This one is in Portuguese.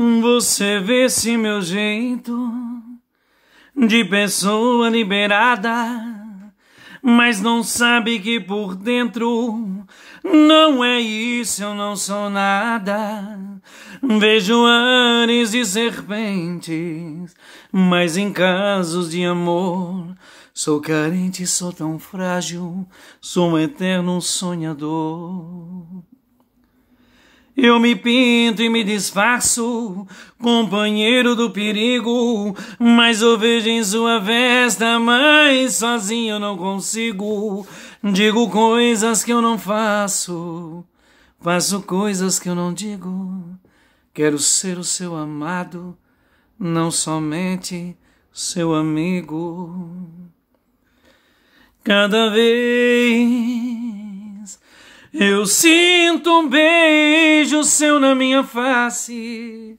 Você vê se meu jeito de pessoa liberada, mas não sabe que por dentro não é isso, eu não sou nada. Vejo ares e serpentes, mas em casos de amor sou carente, sou tão frágil, sou um eterno sonhador. Eu me pinto e me disfarço, companheiro do perigo, mas eu vejo em sua festa, mas sozinho não consigo. Digo coisas que eu não faço, faço coisas que eu não digo. Quero ser o seu amado, não somente seu amigo. Cada vez eu sinto um beijo seu na minha face.